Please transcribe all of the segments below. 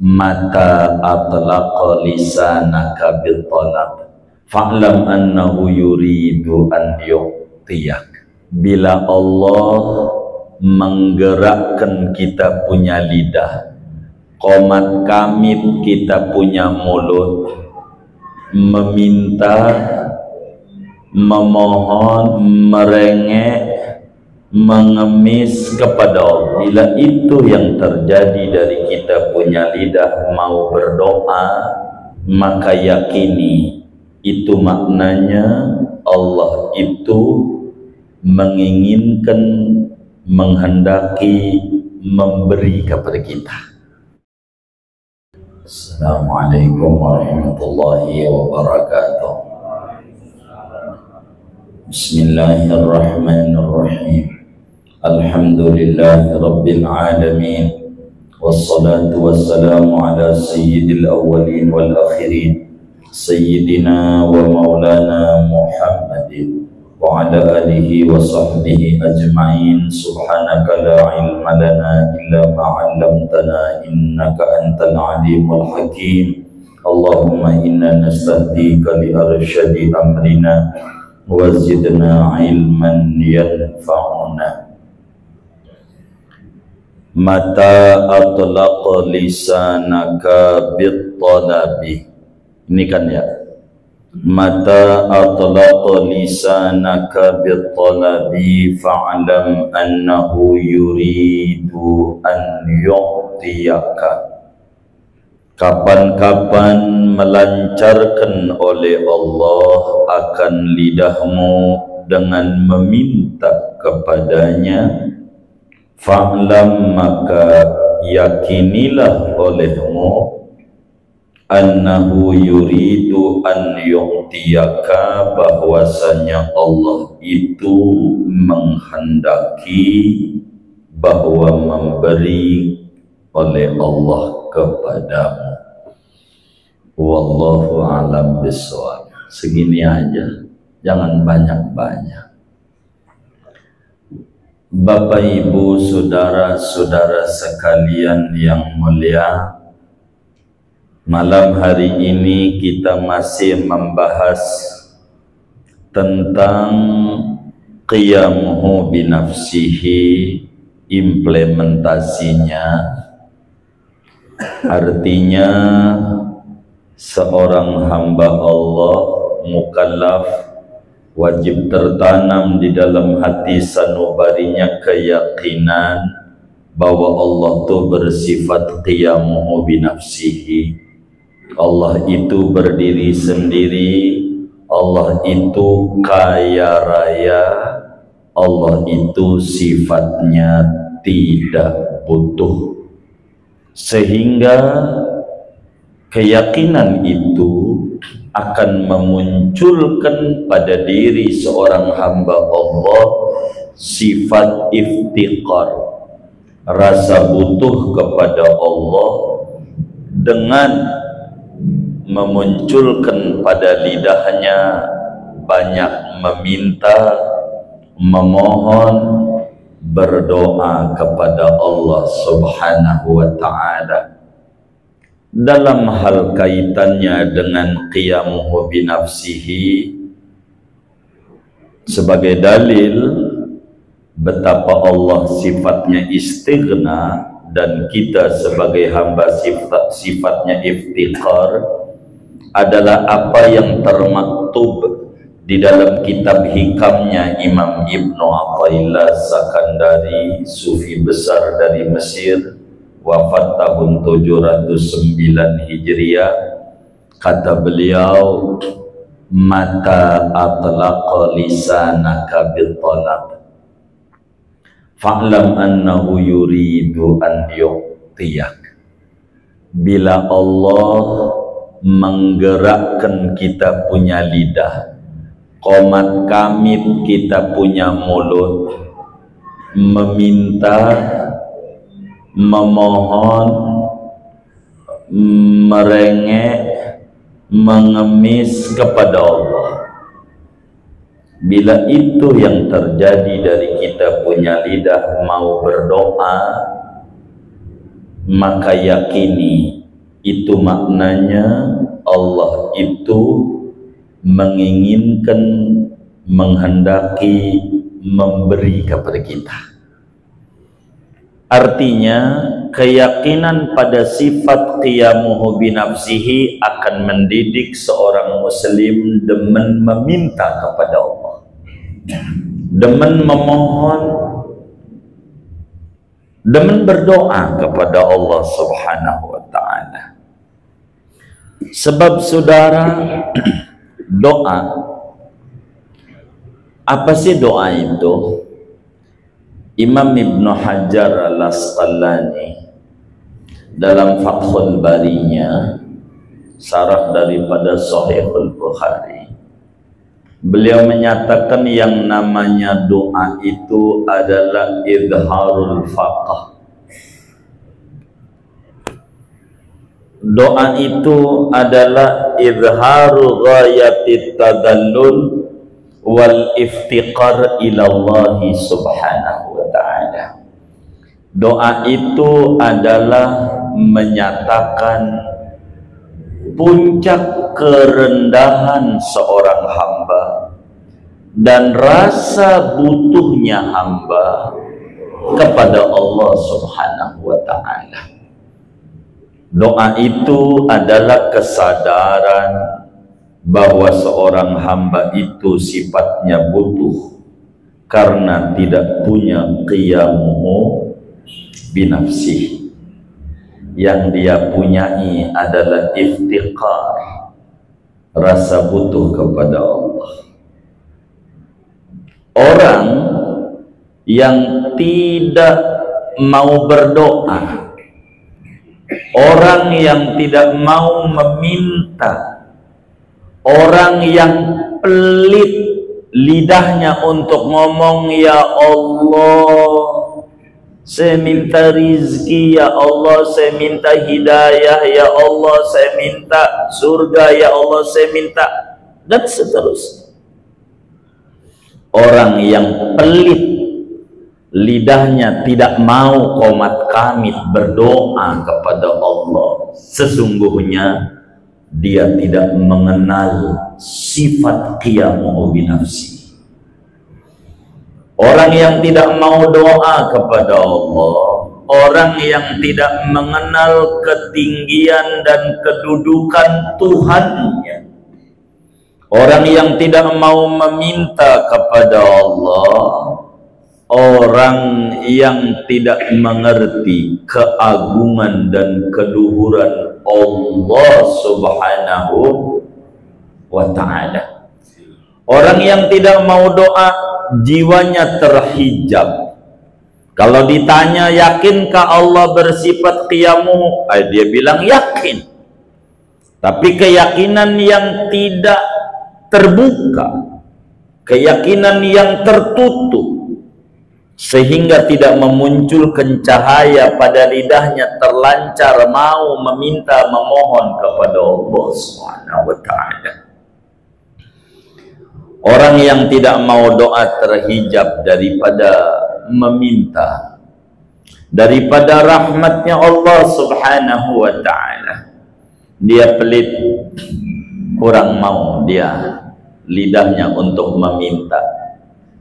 mata atlaqa lisanaka bil talab fa'lam annahu yuridu an yu'tiyak. Bila Allah menggerakkan kita punya lidah komat kamit kita punya mulut meminta memohon merengek mengemis kepada Allah. Bila itu yang terjadi dari kita punya lidah mau berdoa maka yakini itu maknanya Allah itu menginginkan menghendaki memberi kepada kita. Assalamualaikum warahmatullahi wabarakatuh. Bismillahirrahmanirrahim الحمد لله رب العالمين والصلاة والسلام على سيد الأولين والآخرين سيدنا ومولانا محمد وعلى آله وصحبه أجمعين. سبحانك لا علم لنا إلا ما علمتنا إنك أنت العليم الحكيم. اللهم إنا نستهديك لأرشد أمرنا وزدنا علما ينفعنا. Mata atlaq lisanaka bitalabi ini kan ya. Mata atlaq lisanaka bitalabi fa'lam annahu yuridu an yu'tiyaka. Kapan-kapan melancarkan oleh Allah akan lidahmu dengan meminta kepadanya Fa'lam maka yakinilah olehmu annahu yuridu an yu'tiyaka bahwasanya Allah itu menghendaki bahwa memberi oleh Allah kepadamu. Wallahu alam bisawab segini aja. Jangan banyak-banyak Bapak Ibu saudara-saudara sekalian yang mulia Malam hari ini kita masih membahas tentang qiyamuhu binafsihi implementasinya. Artinya seorang hamba Allah mukallaf wajib tertanam di dalam hati sanubarinya keyakinan bahwa Allah itu bersifat qiyamuhu binafsihi. Allah itu berdiri sendiri. Allah itu kaya raya. Allah itu sifatnya tidak butuh. Sehingga keyakinan itu akan memunculkan pada diri seorang hamba Allah sifat iftiqar rasa butuh kepada Allah dengan memunculkan pada lidahnya banyak meminta memohon berdoa kepada Allah Subhanahu wa taala dalam hal kaitannya dengan qiyamuhu binafsihi sebagai dalil betapa Allah sifatnya istighna dan kita sebagai hamba sifat sifatnya iftiqar adalah apa yang termaktub di dalam kitab hikamnya Imam Ibnu Athaillah Sakandari sufi besar dari Mesir wafat tahun 709 Hijriah kata beliau mata atlaqa lisanaka bil talab fa'lam annahu yuridu an yu'tiyak. Bila Allah menggerakkan kita punya lidah komat kamit kita punya mulut meminta memohon merengek mengemis kepada Allah. Bila itu yang terjadi dari kita punya lidah mau berdoa maka yakini itu maknanya Allah itu menginginkan menghendaki memberi kepada kita artinya keyakinan pada sifat qiyamuhu binafsihi akan mendidik seorang muslim demen meminta kepada Allah. Demen memohon. Demen berdoa kepada Allah subhanahu wa ta'ala. Sebab saudara doa. Apa sih doa itu Imam Ibn Hajar al-Asqalani dalam Fathul Barinya sarah daripada Sahihul Bukhari. Beliau menyatakan yang namanya doa itu adalah idharul faqah. Doa itu adalah izharu ghayati tadallul wal iftiqar ila Allah subhanahu wa ta'ala. Doa itu adalah menyatakan puncak kerendahan seorang hamba dan rasa butuhnya hamba kepada Allah subhanahu wa ta'ala. Doa itu adalah kesadaran bahwa seorang hamba itu sifatnya butuh karena tidak punya qiyamuhu binafsih. Yang dia punyai adalah iftiqar rasa butuh kepada Allah. Orang yang tidak mau berdoa orang yang tidak mau meminta orang yang pelit lidahnya untuk ngomong ya Allah saya minta rizki ya Allah saya minta hidayah ya Allah saya minta surga ya Allah saya minta dan seterusnya. Orang yang pelit lidahnya tidak mau komat kamit berdoa kepada Allah. Sesungguhnya dia tidak mengenal sifat qiyamuhu binafsi. Orang yang tidak mau doa kepada Allah orang yang tidak mengenal ketinggian dan kedudukan Tuhannya orang yang tidak mau meminta kepada Allah orang yang tidak mengerti keagungan dan keluhuran Allah Subhanahu wa taala. Orang yang tidak mau doa jiwanya terhijab. Kalau ditanya yakinkah Allah bersifat qiyamu? Eh, dia bilang yakin. Tapi keyakinan yang tidak terbuka, keyakinan yang tertutup, sehingga tidak memunculkan cahaya pada lidahnya terlancar mau meminta memohon kepada Allah Subhanahu wa taala. Orang yang tidak mau doa terhijab daripada meminta daripada rahmatnya Allah Subhanahu wa taala. Dia pelit kurang mau dia lidahnya untuk meminta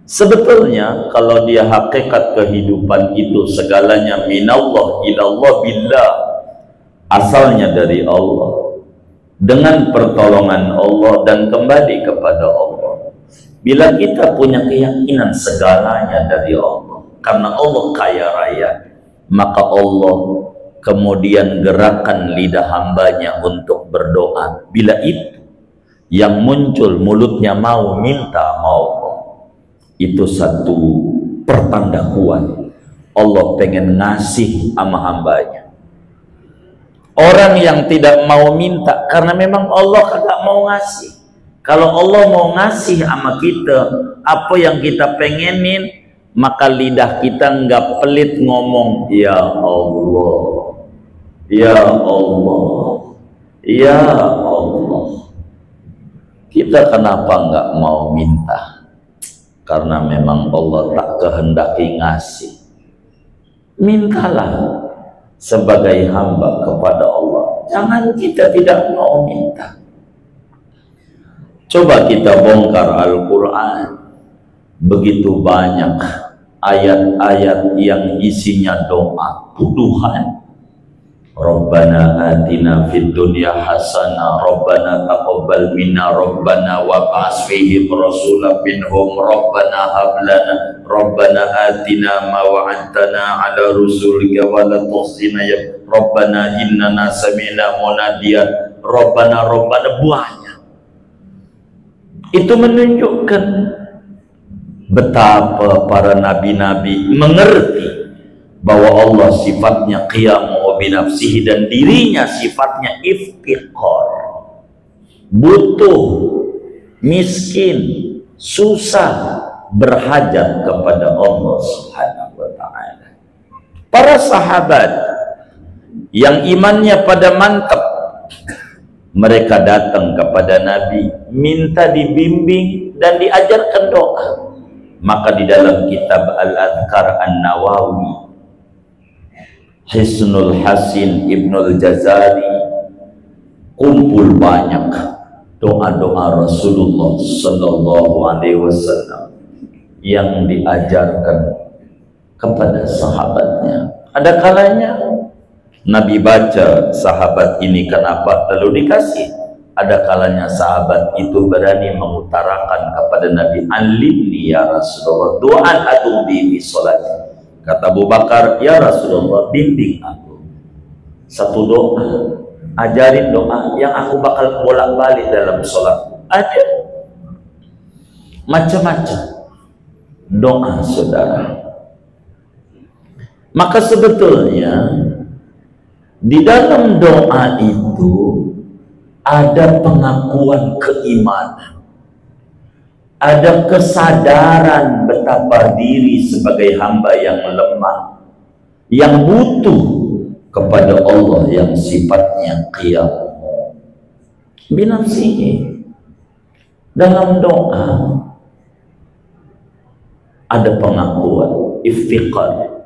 Sebetulnya kalau dia hakikat kehidupan itu segalanya minallah ilallah billah asalnya dari Allah dengan pertolongan Allah dan kembali kepada Allah. Bila kita punya keyakinan segalanya dari Allah karena Allah kaya raya maka Allah kemudian gerakan lidah hambanya untuk berdoa bila itu yang muncul mulutnya mau minta itu satu pertanda kuat Allah pengen ngasih sama hambanya. Orang yang tidak mau minta karena memang Allah kagak mau ngasih. Kalau Allah mau ngasih sama kita apa yang kita pengenin maka lidah kita nggak pelit ngomong ya Allah ya Allah ya Allah. Kita kenapa nggak mau minta karena memang Allah tak kehendaki ngasih. Mintalah sebagai hamba kepada Allah. Jangan kita tidak mau minta. Coba kita bongkar Al-Quran. Begitu banyak ayat-ayat yang isinya doa puluhan Rabbana atina fid dunya hasanah Rabbana taqabbal minna Rabbana wa fihim rasulan minhum Rabbana hab Rabbana atina ma wa'adtana ala rusulika wa la tuhsina ya Rabbana innana sami'na munadiyan Rabbana Rabbana banyak itu menunjukkan betapa para nabi-nabi mengerti bahwa Allah sifatnya qiyamu binafsihi dan dirinya sifatnya iftiqar. Butuh miskin susah berhajat kepada Allah subhanahu wa ta'ala. Para sahabat yang imannya pada mantap mereka datang kepada Nabi minta dibimbing dan diajarkan doa. Maka di dalam kitab Al-Adhkar An-Nawawi Hisnul Hasin Ibnul Jazari kumpul banyak doa-doa Rasulullah Sallallahu Alaihi Wasallam yang diajarkan kepada sahabatnya. Ada kalanya Nabi baca sahabat ini kenapa lalu dikasih. Ada kalanya sahabat itu berani mengutarakan kepada Nabi Alimni ya Rasulullah doa atau di sholat Kata Abu Bakar, ya Rasulullah, bimbing aku. Satu doa, ajarin doa yang aku bakal bolak-balik dalam sholat. Ada macam-macam doa saudara. Maka sebetulnya di dalam doa itu ada pengakuan keimanan ada kesadaran betapa diri sebagai hamba yang lemah yang butuh kepada Allah yang sifatnya qiyam binafsihi. Dalam doa ada pengakuan iftiqar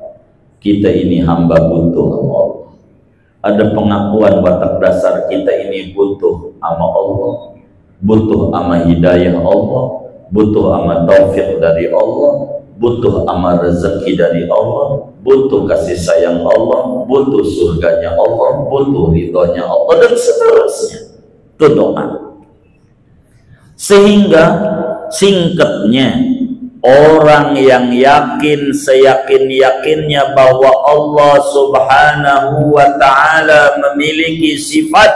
kita ini hamba butuh Allah. Ada pengakuan watak dasar kita ini butuh sama Allah butuh sama hidayah Allah butuh amal taufik dari Allah butuh amal rezeki dari Allah butuh kasih sayang Allah butuh surganya Allah butuh ridhonya Allah dan seterusnya. Itu doa. Sehingga singkatnya orang yang yakin seyakin-yakinnya bahwa Allah subhanahu wa ta'ala memiliki sifat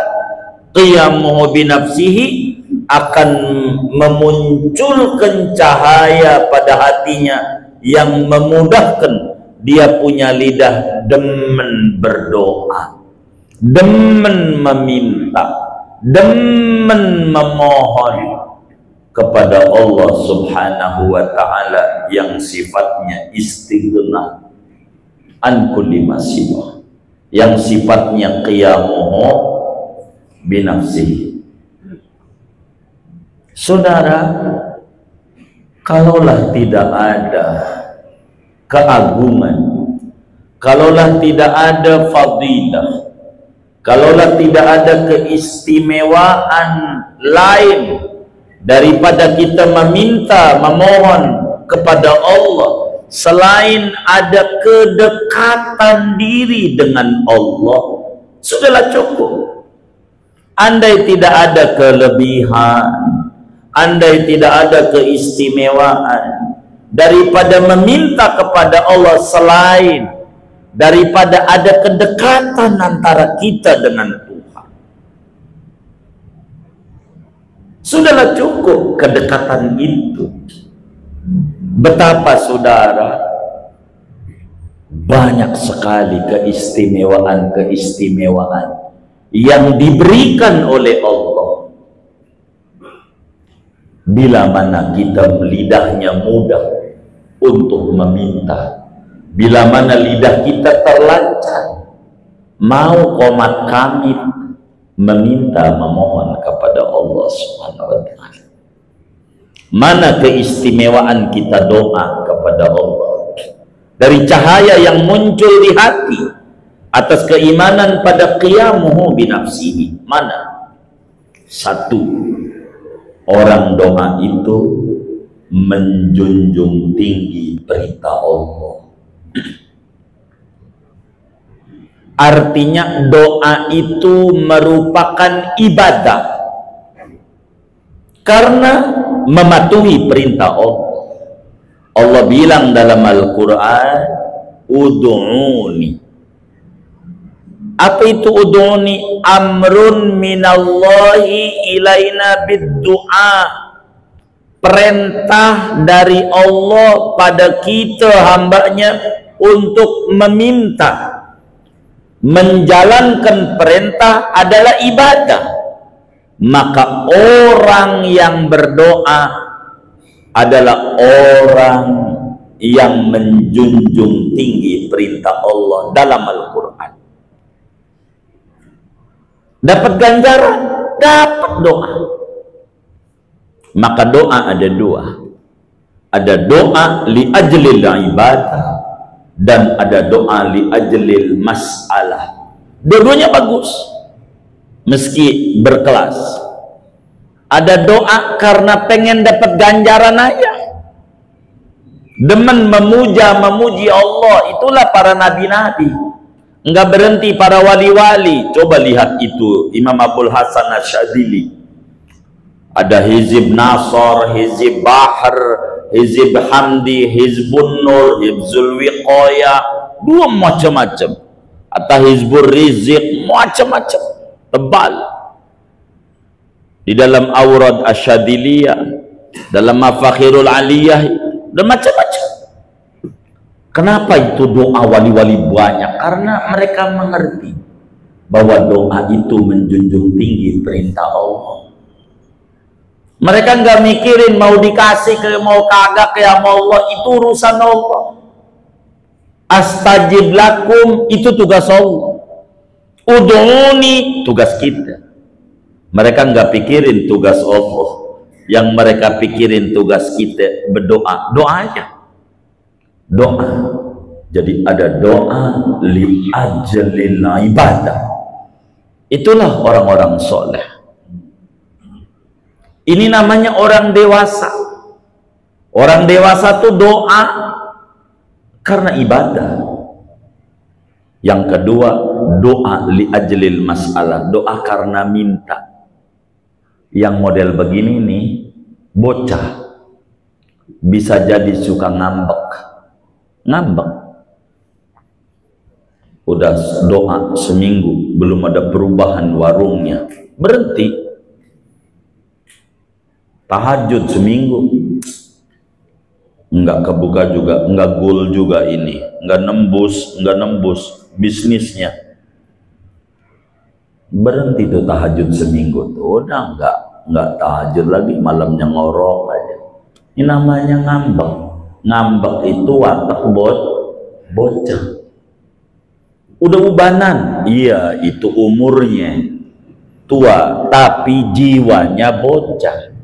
qiyamuhu binafsihi akan memunculkan cahaya pada hatinya yang memudahkan. Dia punya lidah demen berdoa demen meminta demen memohon kepada Allah subhanahu wa ta'ala yang sifatnya istighna. An kulli yang sifatnya qiyamuhu binafsihi Saudara, kalaulah tidak ada keagungan, kalaulah tidak ada fadilah, kalaulah tidak ada keistimewaan lain daripada kita meminta, memohon kepada Allah selain ada kedekatan diri dengan Allah, sudahlah cukup. Andai tidak ada kelebihan, andai tidak ada keistimewaan daripada meminta kepada Allah selain daripada ada kedekatan antara kita dengan Tuhan. Sudahlah cukup kedekatan itu. Betapa saudara banyak sekali keistimewaan-keistimewaan yang diberikan oleh Allah bila mana kita lidahnya mudah untuk meminta. Bila mana lidah kita terlancar mau komat kami meminta memohon kepada Allah Subhanahu wa taala. Mana keistimewaan kita doa kepada Allah? Dari cahaya yang muncul di hati atas keimanan pada qiyamuhu binafsihi. Mana? Satu orang doa itu menjunjung tinggi perintah Allah. Artinya doa itu merupakan ibadah. Karena mematuhi perintah Allah. Allah bilang dalam Al-Quran Udu'uni Apa itu udu'uni? Amrun minallahi ilaina biddu'a Perintah dari Allah pada kita hambanya untuk meminta Menjalankan perintah adalah ibadah Maka orang yang berdoa adalah orang yang menjunjung tinggi perintah Allah dalam Al-Quran. Dapat ganjaran, dapat doa. Maka doa ada dua. Ada doa li ajlil ibadah dan ada doa li ajlil masalah. Dua-duanya bagus. Meski berkelas ada doa karena pengen dapat ganjaran aja demen memuja memuji Allah itulah para nabi-nabi enggak berhenti para wali-wali. Coba lihat itu Imam Abdul Hasan Asyadili. Ada Hizib Nasr, Hizib Bahr, Hizib Hamdi, Hizbun Nur, Hizbul Wiqaya, dua macam-macam. Atau Hizbul Rizik, macam-macam. Tebal. Di dalam aurad asyadiliyah dalam mafakhirul aliyah dan macam-macam kenapa itu doa wali-wali banyak karena mereka mengerti bahwa doa itu menjunjung tinggi perintah Allah mereka nggak mikirin mau dikasih ke mau kagak ke mau Allah itu urusan Allah astajib lakum itu tugas Allah udhuni tugas kita mereka nggak pikirin tugas Allah. Yang mereka pikirin tugas kita berdoa. Doa aja. Doa. Jadi ada doa li ajalil ibadah. Itulah orang-orang soleh. Ini namanya orang dewasa. Orang dewasa tuh doa karena ibadah. Yang kedua, doa li ajlil masalah, doa karena minta yang model begini nih bocah bisa jadi suka ngambek ngambek udah doa seminggu belum ada perubahan warungnya. Berhenti. Tahajud seminggu. Enggak kebuka juga enggak gol juga ini. Enggak nembus enggak nembus bisnisnya. Berhenti tuh tahajud seminggu tuh. Udah enggak enggak tahajud lagi malamnya ngorok aja. Ini namanya ngambek ngambek itu watak bot bocah. Udah ubanan? Iya itu umurnya. Tua tapi jiwanya bocah.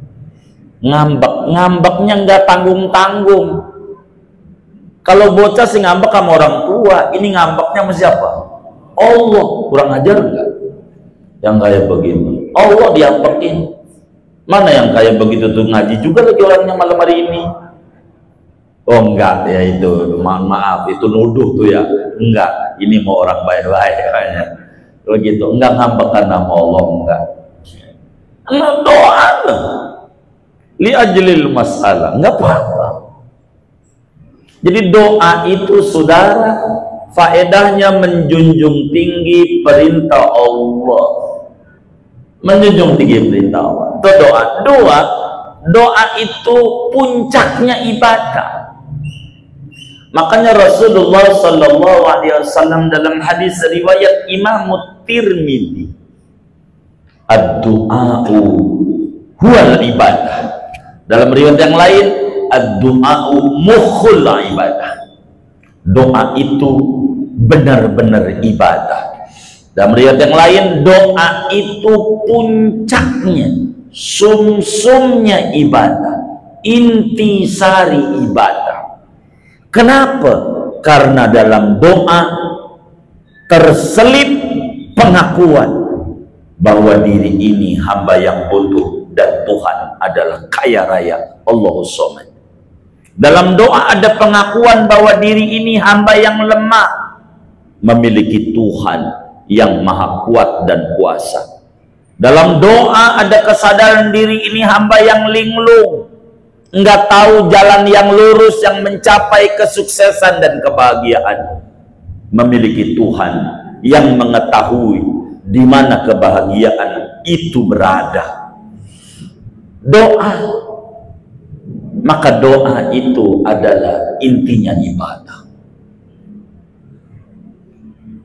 Ngambek ngambeknya enggak tanggung tanggung kalau bocah sih ngambek sama orang tua ini ngambeknya sama siapa? Allah. Kurang ajar enggak yang kayak begini. Allah diampekin. Mana yang kayak begitu tuh? Ngaji juga lagi orangnya malam hari ini oh enggak ya itu. Mohon maaf itu nuduh tuh ya. Enggak ini mau orang baik-baik kayaknya. Begitu enggak ngampekkan nama Allah enggak. Enggak doa. Li ajlil masalah enggak apa-apa. Jadi doa itu saudara faedahnya menjunjung tinggi perintah Allah. Menjunjung tinggi perintah Allah. Itu doa. Dua, doa itu puncaknya ibadah. Makanya Rasulullah Sallallahu Alaihi Wasallam dalam hadis riwayat Imam Tirmidzi, ad-du'a'u huwal ibadah. Dalam riwayat yang lain, ad-du'a'u mukhul ibadah. Doa itu benar-benar ibadah dalam riwayat yang lain doa itu puncaknya, sumsumnya ibadah, intisari ibadah. Kenapa? Karena dalam doa terselip pengakuan bahwa diri ini hamba yang butuh dan Tuhan adalah kaya raya Allah Somad. Dalam doa ada pengakuan bahwa diri ini hamba yang lemah memiliki Tuhan yang maha kuat dan kuasa. Dalam doa ada kesadaran diri ini hamba yang linglung. Enggak tahu jalan yang lurus yang mencapai kesuksesan dan kebahagiaan. Memiliki Tuhan yang mengetahui di mana kebahagiaan itu berada. Doa maka doa itu adalah intinya ibadah.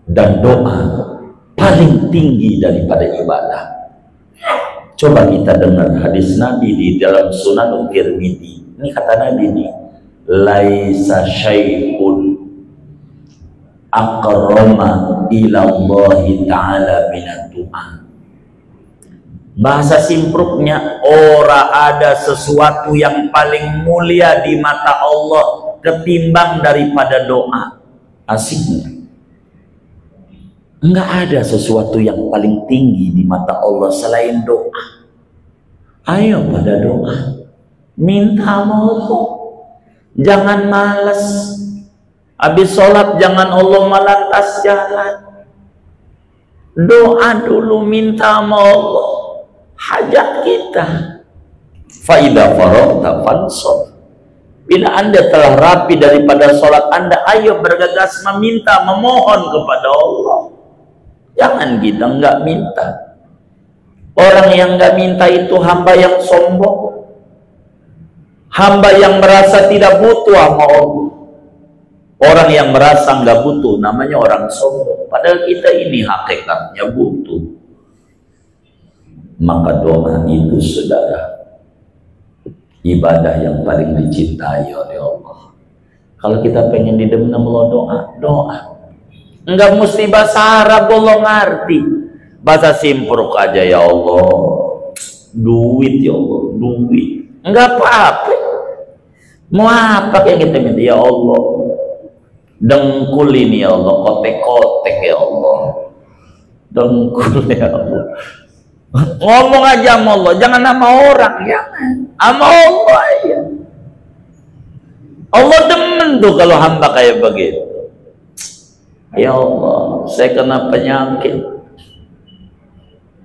Dan doa paling tinggi daripada ibadah. Coba kita dengar hadis Nabi di dalam Sunan Tirmidzi. Ini kata Nabi ini, laisa syai'un akrama ila Allah taala minat doa Bahasa simpruknya, ora ada sesuatu yang paling mulia di mata Allah ketimbang daripada doa. Asiknya. Enggak ada sesuatu yang paling tinggi di mata Allah selain doa. Ayo pada doa. Minta Allah. Jangan malas. Habis sholat jangan Allah melantas jalan. Doa dulu minta sama Allah hajat kita. Faida farokta fansor. Bila anda telah rapi daripada sholat anda, ayo bergegas meminta, memohon kepada Allah. Jangan kita enggak minta. Orang yang enggak minta itu hamba yang sombong. Hamba yang merasa tidak butuh sama Allah. Orang yang merasa enggak butuh namanya orang sombong. Padahal kita ini hakikatnya butuh maka doa itu saudara ibadah yang paling dicintai oleh Allah kalau kita pengen didemen Allah doa doa enggak mesti bahasa Arab Allah ngerti bahasa simpruk aja ya Allah. Duit ya Allah duit. Enggak apa-apa. Mau apa yang kita minta ya Allah. Dengkul ini ya Allah. Kotek-kotek ya Allah. Dengkul ya Allah. Ngomong aja sama Allah, jangan nama orang, jangan. Sama Allah ya. Allah demen tuh kalau hamba kayak begitu. Ya Allah, saya kena penyakit.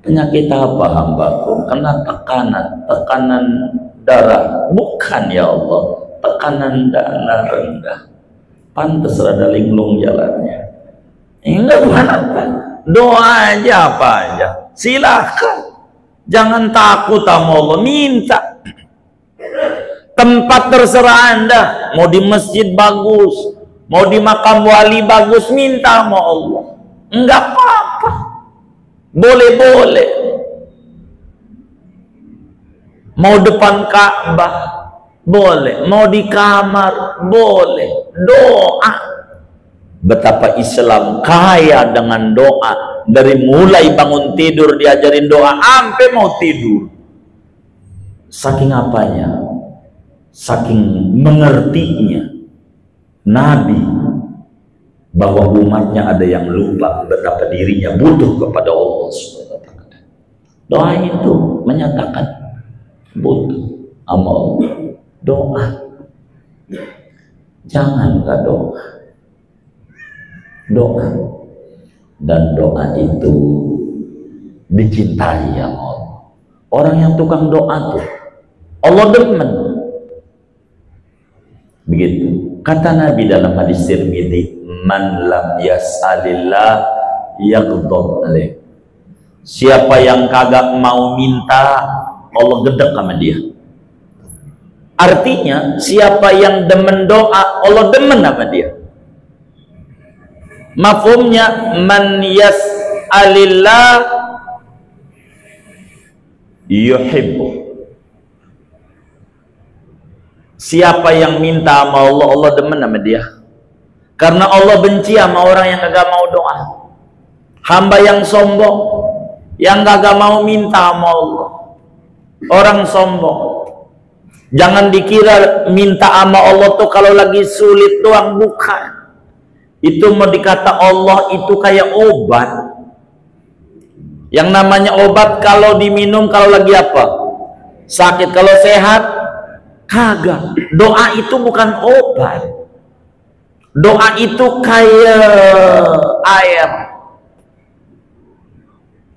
Penyakit apa hambaku? Kena tekanan, tekanan darah. Bukan ya Allah, tekanan darah rendah. Pantes rada linglung jalannya. Enggak apa-apa. Doa aja apa aja silahkan jangan takut sama Allah minta tempat terserah anda mau di masjid bagus mau di makam wali bagus minta sama Allah. Enggak apa-apa. Boleh-boleh. Mau depan Ka'bah boleh. Mau di kamar boleh. Doa. Betapa Islam kaya dengan doa. Dari mulai bangun tidur diajarin doa sampai mau tidur. Saking apanya? Saking mengertinya Nabi bahwa umatnya ada yang lupa betapa dirinya butuh kepada Allah SWT doa itu menyatakan butuh amal doa. Jangan doa. Doa. Dan doa itu dicintai ya Allah. Orang yang tukang doa tuh Allah demen. Begitu. Kata Nabi dalam hadis Tirmidzi, "Man lam yas'alillah yaghdab alaih." Siapa yang kagak mau minta, Allah gedek sama dia. Artinya, siapa yang demen doa, Allah demen sama dia. Mafhumnya man yas'alillah yuhibbu. Siapa yang minta sama Allah, Allah demen sama dia. Karena Allah benci sama orang yang kagak mau doa. Hamba yang sombong, yang kagak mau minta sama Allah. Orang sombong. Jangan dikira minta sama Allah tuh kalau lagi sulit doang, bukan itu mau dikata Allah itu kayak obat yang namanya obat kalau diminum kalau lagi apa sakit kalau sehat kagak. Doa itu bukan obat. Doa itu kayak air.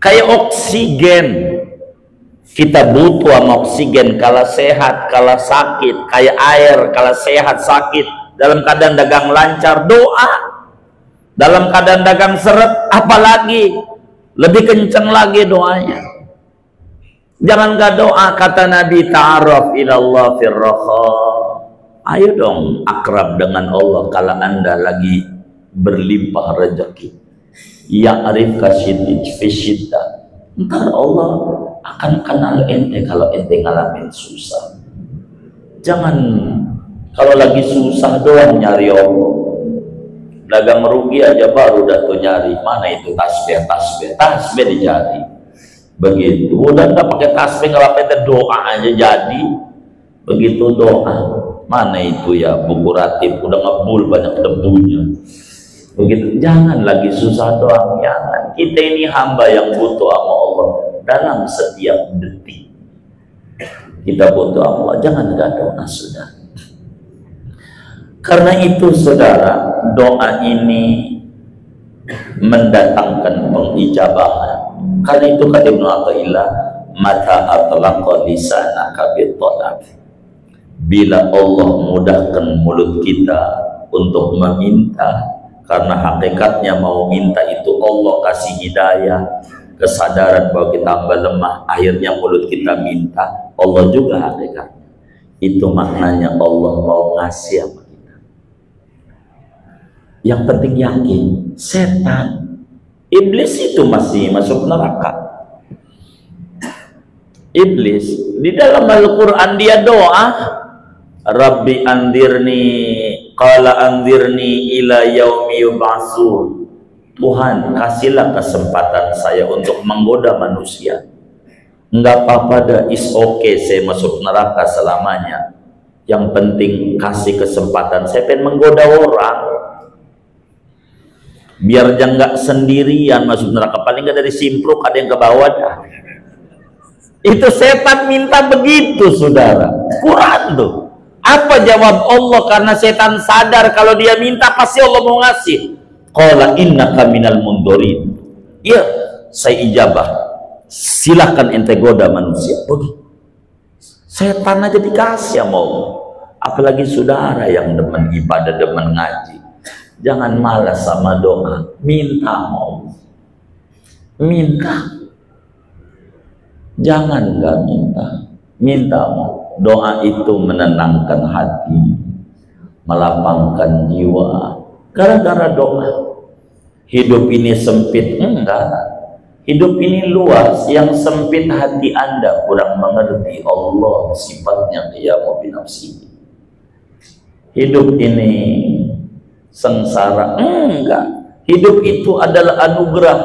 Kayak oksigen. Kita butuh sama oksigen. Kalau sehat kalau sakit. Kayak air kalau sehat sakit. Dalam keadaan dagang lancar doa. Dalam keadaan dagang seret apalagi? Lebih kenceng lagi doanya jangan gak doa kata Nabi ta'aruf ilallah firraha ayo dong akrab dengan Allah kalau anda lagi berlimpah rezeki. Ya'rif kasyidij fisyiddah ntar Allah akan kenal ente kalau ente ngalamin susah. Jangan kalau lagi susah doang nyari Allah. Dagang merugi aja baru dah tuh nyari. Mana itu tasbih? Tasbih tasbih dicari begitu. Udah nggak pakai tasbih nggak apa doa aja jadi. Begitu doa. Mana itu ya buku ratib. Udah ngebul banyak debunya. Begitu. Jangan lagi susah doang. Jangan. Kita ini hamba yang butuh sama Allah. Dalam setiap detik. Kita butuh Allah. Jangan gak doa sudah karena itu saudara, doa ini mendatangkan pengijabahan. Karena itu kata Ibnu Athaillah, mata atlaqa lisanaka bitalab. Bila Allah mudahkan mulut kita untuk meminta, karena hakikatnya mau minta itu Allah kasih hidayah, kesadaran bahwa kita hamba lemah, akhirnya mulut kita minta, Allah juga hakikatnya. Itu maknanya Allah mau ngasih apa? Yang penting yakin, setan. Iblis itu masih masuk neraka. Iblis di dalam Al-Qur'an dia doa, Rabbi andirni qala andirni ila yaumi yub'atsun. Tuhan, kasihlah kesempatan saya untuk menggoda manusia. Enggak apa-apa dah, is okay saya masuk neraka selamanya. Yang penting kasih kesempatan. Saya pengen menggoda orang biar jangan nggak sendirian masuk neraka. Paling nggak dari simpruk ada yang ke bawah. Dah itu setan minta begitu saudara. Quran tuh. Apa jawab Allah karena setan sadar kalau dia minta pasti Allah mau ngasih. Qala innaka minal mundorin iya saya ijabah. Silahkan ente goda manusia. Begitu setan aja dikasih sama Allah. Apalagi saudara yang demen ibadah demen ngaji Jangan malas sama doa. Minta mau. Minta. Jangan gak minta. Minta mau. Doa itu menenangkan hati. Melapangkan jiwa. Gara-gara doa. Hidup ini sempit. Enggak. Hidup ini luas. Yang sempit hati anda kurang mengerti Allah sifatnya mau binafsi. Hidup ini sengsara. Enggak. Hidup itu adalah anugerah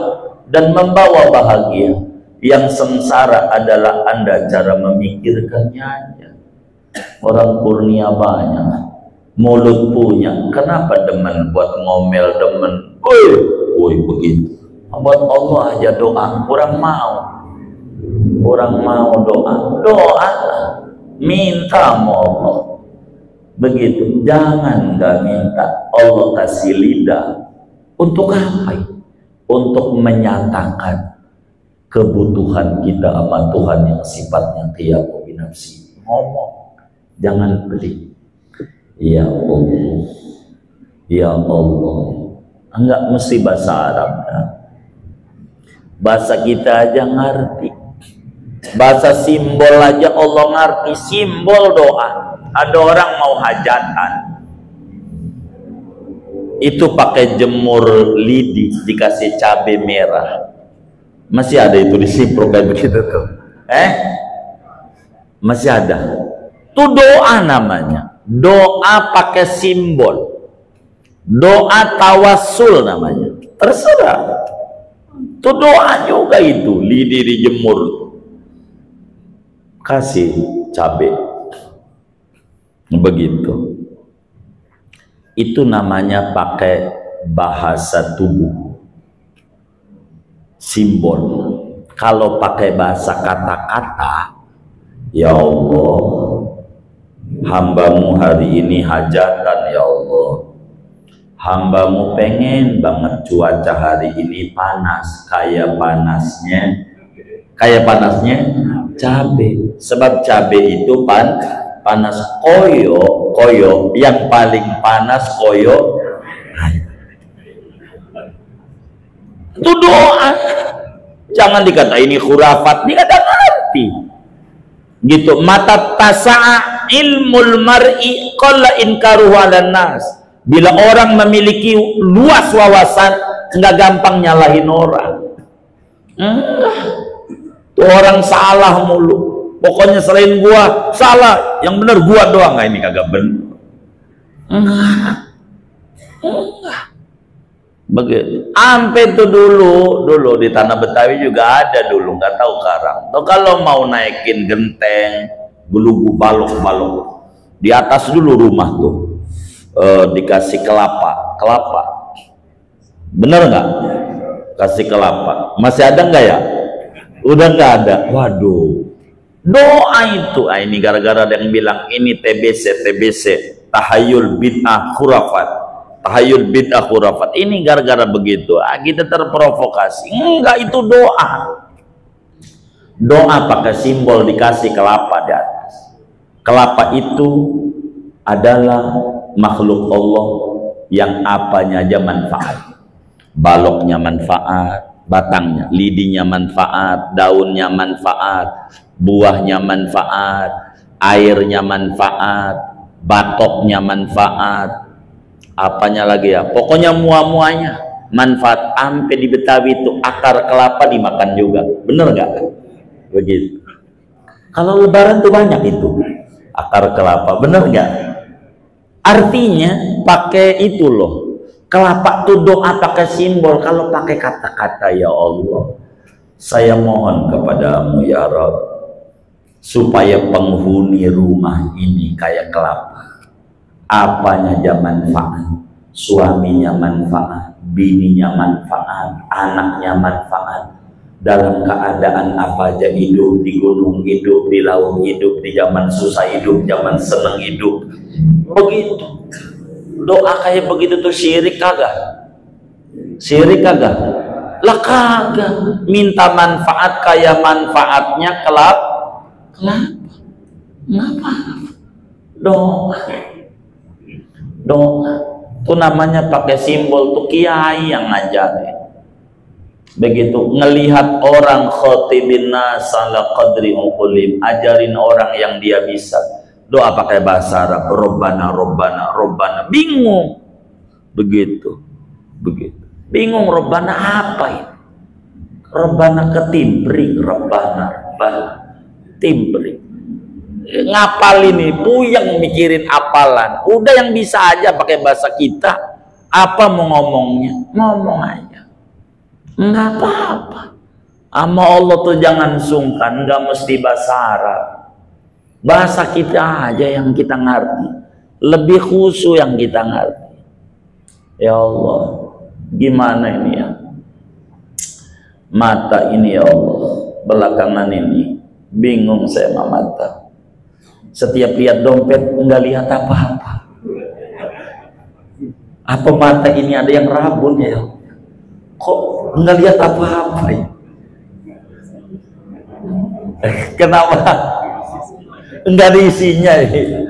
dan membawa bahagia. Yang sengsara adalah Anda cara memikirkannya aja. Orang kurnia banyak. Mulut punya. Kenapa demen buat ngomel demen? Woi, woi begitu. Buat Allah aja doa. Kurang mau. Kurang mau doa. Doa. Minta mau Allah begitu jangan nggak minta Allah kasih lidah. Untuk apa? Untuk menyatakan kebutuhan kita sama Tuhan yang sifatnya qiyamu binafsi. Ngomong jangan beli. Ya Allah ya Allah. Enggak mesti bahasa Arab ya. bahasa kita aja ngerti bahasa simbol aja Allah ngerti. Simbol doa. Ada orang mau hajatan. Itu pakai jemur lidi dikasih cabai merah. Masih ada itu di Sipro kayak begitu tuh. Eh? Masih ada. Itu doa namanya. Doa pakai simbol. Doa tawasul namanya. Terserah. Itu doa juga itu. Lidi dijemur kasih cabai begitu. Itu namanya pakai bahasa tubuh. Simbol. Kalau pakai bahasa kata-kata ya Allah hambamu hari ini hajatan ya Allah. Hambamu pengen banget cuaca hari ini panas kayak panasnya kayak panasnya cabe. Sebab cabe itu pan panas koyo koyo yang paling panas koyo itu doa. Jangan dikata ini khurafat dikata ngerti. Gitu mata tasa'a ilmul mar'i qalla inkaruhu 'alan nas. Bila orang memiliki luas wawasan nggak gampang nyalahin orang. Tuh orang salah mulu. Pokoknya selain gua salah. Yang benar gua doang. Nggak ini kagak benar. Enggak enggak begitu sampai itu dulu dulu di tanah Betawi juga ada dulu nggak tahu sekarang. Tuh kalau mau naikin genteng gelugu balok balok di atas dulu rumah tuh. E, dikasih kelapa. Kelapa. Bener nggak? Kasih kelapa. Masih ada nggak ya udah nggak ada. Waduh. Doa itu ah, ini gara-gara ada yang bilang ini TBC TBC tahayul bid'ah khurafat. Tahayul bid'ah khurafat. Ini gara-gara begitu. Ah, kita terprovokasi. Enggak itu doa. Doa pakai simbol dikasih kelapa di atas. Kelapa itu adalah makhluk Allah yang apanya aja manfaat. Baloknya manfaat batangnya lidinya manfaat daunnya manfaat buahnya manfaat, airnya manfaat, batoknya manfaat, apanya lagi ya? Pokoknya muah-muahnya manfaat. Sampai di Betawi itu akar kelapa dimakan juga. Bener nggak? Begitu. Kalau lebaran tuh banyak itu akar kelapa. Bener nggak? Artinya pakai itu loh. Kelapa tuh doa pakai simbol. Kalau pakai kata-kata ya Allah, saya mohon kepadamu ya Rabb supaya penghuni rumah ini kayak kelapa. Apanya aja manfaat suaminya manfaat bininya manfaat anaknya manfaat. Dalam keadaan apa aja hidup di gunung hidup di laut hidup di zaman susah hidup zaman seneng hidup begitu doa kayak begitu tuh syirik kagak syirik kagak lah kagak minta manfaat kayak manfaatnya kelapa Kenapa? Kenapa? Doa. Doa. Itu namanya pakai simbol tuh kiai yang ngajarin. Begitu ngelihat orang khotibin nasala qadri uqulim, ajarin orang yang dia bisa. Doa pakai bahasa Arab, Robbana, Robbana, Robbana. Bingung. Begitu. Begitu. Bingung Robbana apa ini? Robbana ketimbring, Robbana, Robbana timbri ngapal ini puyeng mikirin apalan udah yang bisa aja pakai bahasa kita apa mau ngomongnya ngomong aja nggak apa-apa sama Allah tuh jangan sungkan nggak mesti bahasa Arab bahasa kita aja yang kita ngerti. Lebih khusus yang kita ngerti. Ya Allah gimana ini ya? Mata ini ya Allah belakangan ini bingung saya mata. Setiap lihat dompet enggak lihat apa-apa. Apa mata ini ada yang rabun ya? Kok enggak lihat apa-apa ya? Kenapa enggak ada isinya ya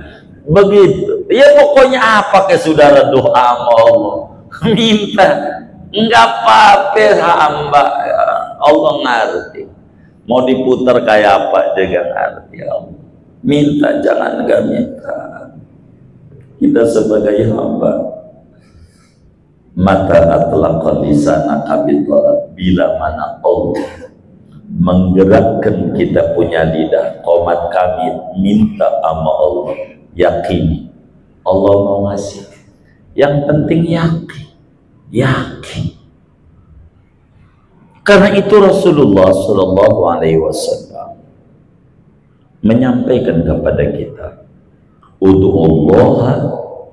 begitu. Ya pokoknya apa ke saudara doa Allah? Minta. Enggak apa-apa hamba. Allah ngerti. Mau diputar kayak apa juga ngerti ya minta jangan enggak minta. Kita sebagai hamba mata atlaqa lisanaka bila mana Allah menggerakkan kita punya lidah komat kami minta sama Allah yakini. Allah mau ngasih. Yang penting yakin yakin. Karena itu Rasulullah Shallallahu Alaihi Wasallam menyampaikan kepada kita, Allah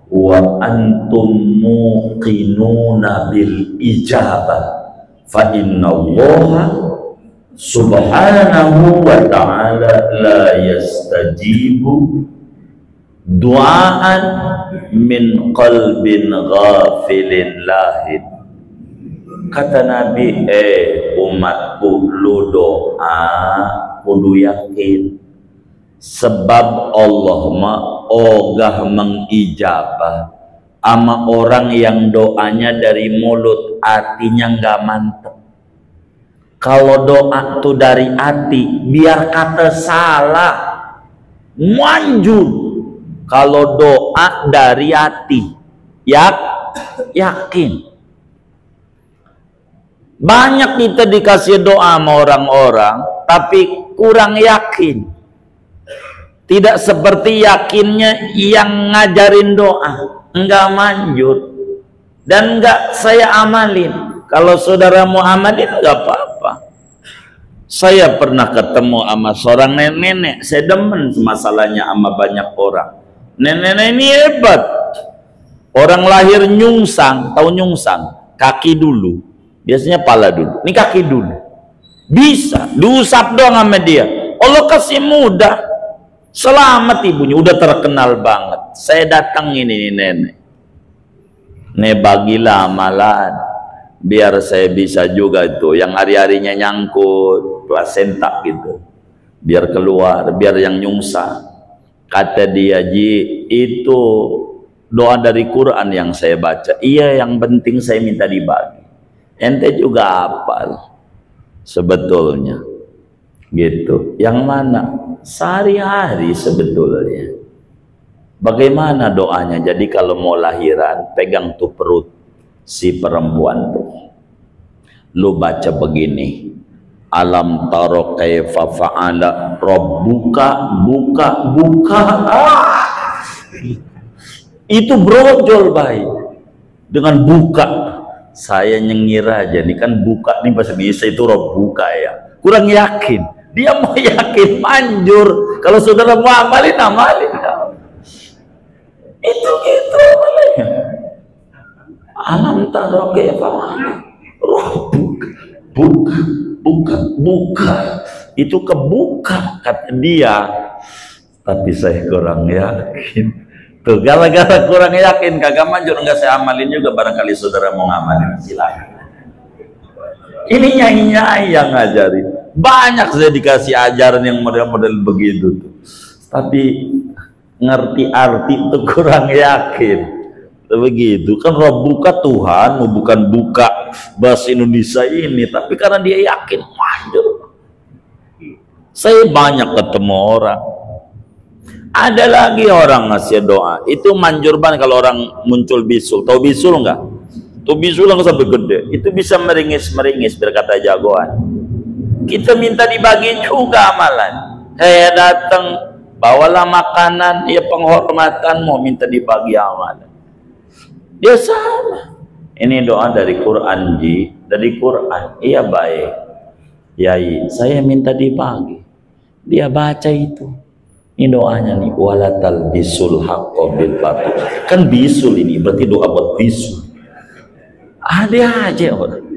wa antum muqinuna bil ijabah fa inna Allah subhanahu wa ta'ala la yastajibu du'aan min qalbin ghafilin lahid kata Nabi eh umatku lu doa kudu yakin. Sebab Allah ma ogah mengijabah ama orang yang doanya dari mulut artinya nggak mantep kalau doa tuh dari hati biar kata salah manjur kalau doa dari hati yak yakin banyak kita dikasih doa sama orang-orang, tapi kurang yakin. Tidak seperti yakinnya yang ngajarin doa. Enggak manjur. Dan enggak saya amalin. Kalau saudara mau amalin enggak apa-apa. Saya pernah ketemu sama seorang nenek-nenek. Saya demen masalahnya sama banyak orang. Nenek-nenek ini hebat. Orang lahir nyungsang, tahu nyungsang? Kaki dulu Biasanya pala dulu. Ini kaki dulu. Bisa. Diusap doang sama dia. Allah kasih mudah. Selamat ibunya. Udah terkenal banget. Saya datang ini nenek. Nih bagilah amalan. Biar saya bisa juga itu. Yang hari-harinya nyangkut. Plasenta gitu. Biar keluar. Biar yang nyungsa. Kata dia, Ji, itu doa dari Quran yang saya baca. Iya, yang penting saya minta dibagi ente juga hafal sebetulnya gitu yang mana sehari-hari sebetulnya bagaimana doanya jadi kalau mau lahiran pegang tuh perut si perempuan tuh. Lu baca begini alam taro kaifa fa'ala rabbuka buka buka. Ah! itu brojol baik dengan buka. Saya nyengir aja nih kan buka nih bahasa Indonesia itu roh buka ya. Kurang yakin. Dia mau yakin manjur. Kalau saudara mau amalin amalin. Itu gitu amalnya alam taroke roh buka buka buka buka itu kebuka kata dia tapi saya kurang yakin Tuh, gara-gara kurang yakin kagak manjur enggak saya amalin juga barangkali saudara mau ngamalin silakan. Ini nyai-nyai yang ngajarin. Banyak saya dikasih ajaran yang model-model begitu tuh. Tapi ngerti arti itu kurang yakin. Begitu kan roh buka Tuhan, bukan buka bahasa Indonesia ini, tapi karena dia yakin manjur. Saya banyak ketemu orang ada lagi orang ngasih doa. Itu manjur banget kalau orang muncul bisul. Tahu bisul enggak? Tuh bisul enggak sampai gede. Itu bisa meringis-meringis berkata jagoan. Kita minta dibagi juga amalan. Saya datang bawalah makanan, ya penghormatan mau minta dibagi amalan. Dia sama. Ini doa dari Quran Ji, dari Quran. Iya baik. Yai, saya minta dibagi. Dia baca itu ini doanya nih, walatal bisul haqqo bil batil. Kan bisul ini berarti doa buat bisul. Ada aja orang.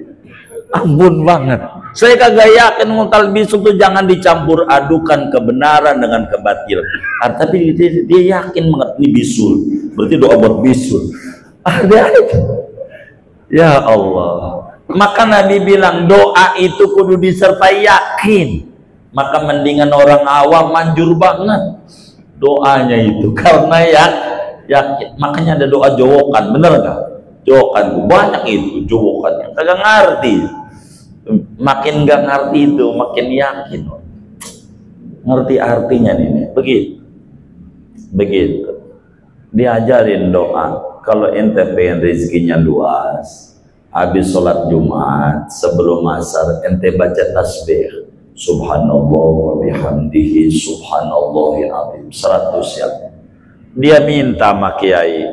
Ampun banget. Saya kagak yakin ngontal bisul tuh jangan dicampur adukan kebenaran dengan kebatilan. Tapi dia, yakin banget bisul. Berarti doa buat bisul. Ada aja. Ya Allah. Maka Nabi bilang doa itu kudu disertai yakin. Maka mendingan orang awam manjur banget. Doanya itu karena ya yakin. Makanya ada doa jowokan bener nggak? Jowokan banyak itu jowokan yang kagak ngerti. Makin nggak ngerti itu makin yakin. Ngerti artinya nih. Begitu. Begitu. Diajarin doa kalau ente pengen rezekinya luas habis sholat Jumat sebelum asar ente baca tasbih. Subhanallah wa bihamdihi subhanallahil azim. 100 ya dia minta sama kiai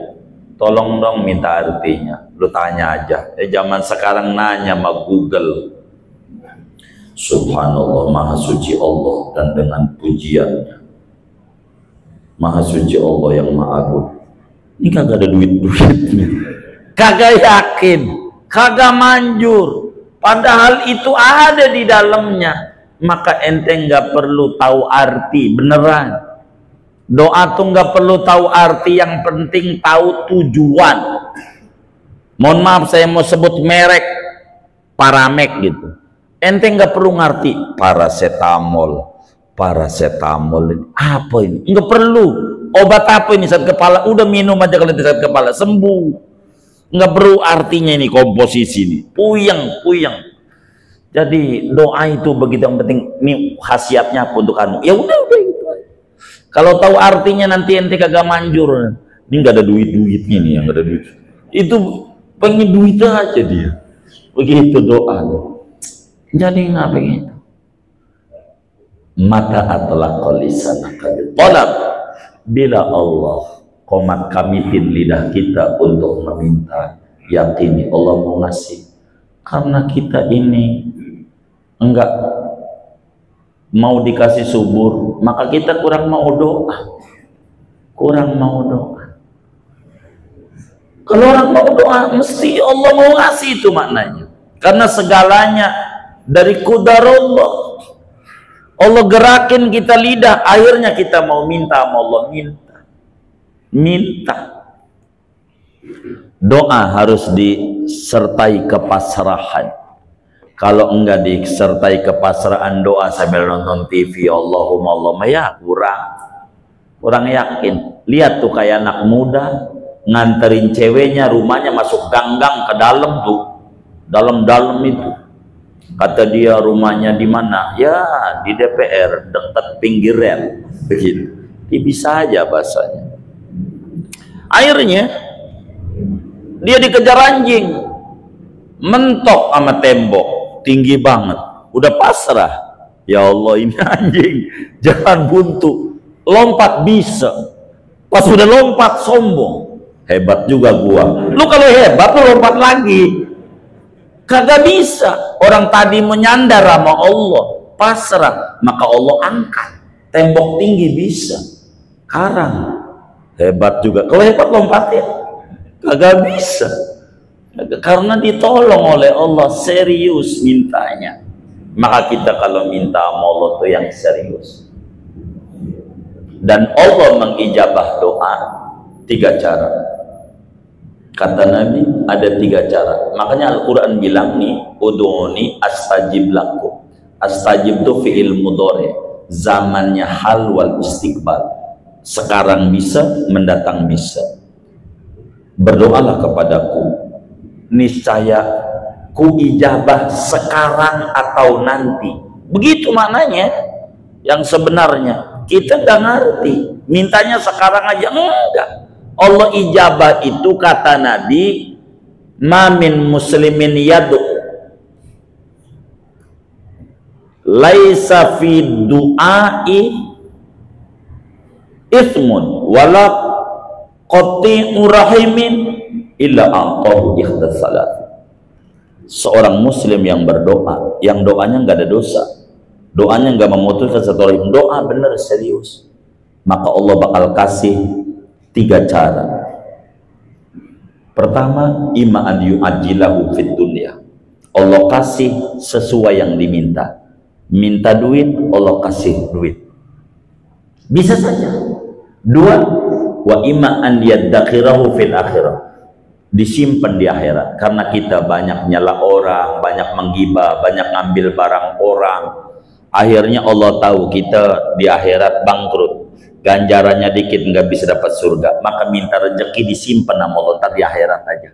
tolong dong minta artinya. Lu tanya aja. Eh zaman sekarang nanya sama Google. Subhanallah maha suci Allah dan dengan pujiannya maha suci Allah yang maha agung ini kagak ada duit duitnya kagak yakin kagak manjur. Padahal itu ada di dalamnya. Maka ente nggak perlu tahu arti beneran. Doa tuh nggak perlu tahu arti yang penting tahu tujuan. Mohon maaf saya mau sebut merek paramek gitu. Ente nggak perlu ngerti. Paracetamol paracetamol. Apa ini? Nggak perlu obat apa ini saat kepala udah minum aja kalau saat kepala. Sembuh. Nggak perlu artinya ini komposisi ini. Puyeng puyeng. Jadi doa itu begitu yang penting. Ini khasiatnya apa untuk kamu? Ya udah udah itu kalau tahu artinya nanti ente kagak manjur. Ini nggak ada duit duitnya nih yang ada duit. Itu pengen duit aja dia. Begitu doa. Jadi nggak begitu. Mata atlah kolisana tolak bila Allah komat kamitin lidah kita untuk meminta yakini Allah mau ngasih. Karena kita ini enggak mau dikasih subur maka kita kurang mau doa. Kurang mau doa. Kalau orang mau doa mesti Allah mau ngasih itu maknanya. Karena segalanya dari kudar Allah Allah gerakin kita lidah, akhirnya kita mau minta sama Allah, minta. Minta. Doa harus disertai kepasrahan. Kalau enggak disertai kepasrahan doa sambil nonton TV, Allahumma Allahumma ya kurang. Kurang yakin. Lihat tuh kayak anak muda nganterin ceweknya rumahnya masuk ganggang ke dalam tuh. Dalam-dalam itu Kata dia rumahnya di mana? Ya di DPR dekat pinggir rel. Begitu. Dia bisa aja bahasanya. Akhirnya dia dikejar anjing, mentok sama tembok, tinggi banget. Udah pasrah. Ya Allah ini anjing, jangan buntu. Lompat bisa. Pas udah lompat sombong. Hebat juga gua. Lu kalau hebat lu lompat lagi Kagak bisa. Orang tadi menyandar sama Allah, pasrah, maka Allah angkat. Tembok tinggi bisa. Karang hebat juga. Kalau hebat lompatin, kagak bisa. Karena ditolong oleh Allah serius mintanya. Maka kita kalau minta sama Allah tuh yang serius. Dan Allah mengijabah doa tiga cara Kata Nabi ada tiga cara. Makanya Al-Quran bilang nih, Udu'uni astajib laku. Astajib itu fi'il mudore. Zamannya hal wal istiqbal. Sekarang bisa, mendatang bisa. Berdoalah kepadaku. Niscaya ku ijabah sekarang atau nanti. Begitu maknanya. Yang sebenarnya. Kita nggak ngerti. Mintanya sekarang aja. Enggak Allah ijabah itu kata Nabi mamin muslimin yadu. Laisa fi du'ai ismun wala qati'u rahimin illa aqahu ihdas salat. Seorang muslim yang berdoa yang doanya nggak ada dosa doanya nggak memutuskan satu orang doa benar serius maka Allah bakal kasih tiga cara. Pertama ima an yu'ajilahu fid dunya. Allah kasih sesuai yang diminta. Minta duit Allah kasih duit. Bisa saja. Dua wa ima an yaddakhirahu fil akhirah. Disimpan di akhirat. Karena kita banyak nyala orang banyak menggibah banyak ngambil barang orang. Akhirnya Allah tahu kita di akhirat bangkrut ganjarannya dikit nggak bisa dapat surga. Maka minta rezeki disimpan sama Allah di akhirat aja.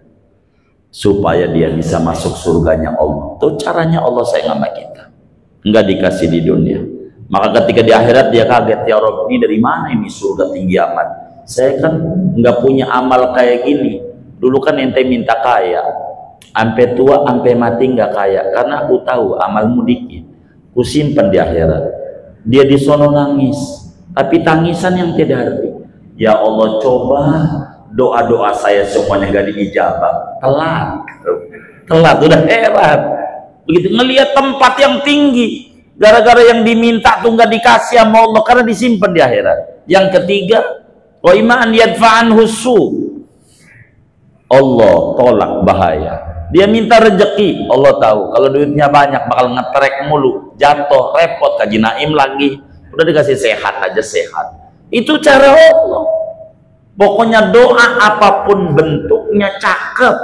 Supaya dia bisa masuk surganya Allah. Itu caranya Allah sayang sama kita. Nggak dikasih di dunia. Maka ketika di akhirat dia kaget ya Rob ini dari mana ini surga tinggi amat? Saya kan nggak punya amal kayak gini. Dulu kan ente minta kaya. Ampe tua ampe mati nggak kaya. Karena aku tahu amalmu dikit. Ku simpan di akhirat. Dia di sono nangis tapi tangisan yang tidak arti ya Allah coba doa-doa saya semuanya gak diijabah. Telat. Telat udah heran begitu ngelihat tempat yang tinggi gara-gara yang diminta tuh nggak dikasih sama Allah karena disimpan di akhirat. Yang ketiga wa iman yadfa'an husu Allah tolak bahaya. Dia minta rezeki Allah tahu. Kalau duitnya banyak bakal ngetrek mulu. Jatuh repot. Kaji naim lagi udah dikasih sehat aja sehat. Itu cara Allah. Pokoknya doa apa pun bentuknya cakep.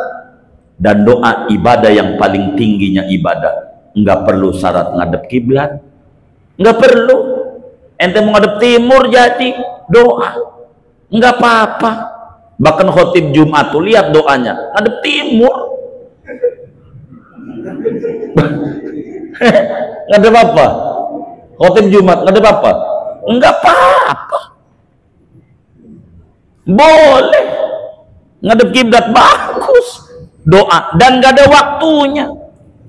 Dan doa ibadah yang paling tingginya ibadah. Nggak perlu syarat ngadep kiblat. Nggak perlu. Ente mau ngadep timur jadi doa. Nggak apa-apa. Bahkan khotib Jumat tuh lihat doanya. Ngadep timur. Ngadep apa khotib Jumat ngadep apa nggak apa-apa. Boleh. Ngadep kiblat bagus. Doa. Dan nggak ada waktunya.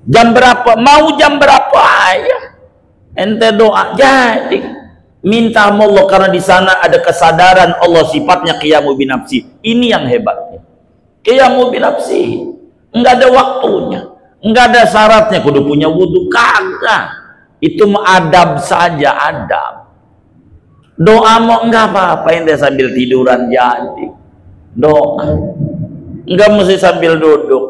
Jam berapa? Mau jam berapa? Aja ente doa. Jadi minta Allah karena di sana ada kesadaran Allah sifatnya qiyamu binafsi ini yang hebatnya. Qiyamu binafsi enggak ada waktunya. Enggak ada syaratnya. Kudu punya wudhu kagak itu adab saja adab. Doa mau enggak apa-apa ente sambil tiduran jadi. Doa. Enggak mesti sambil duduk.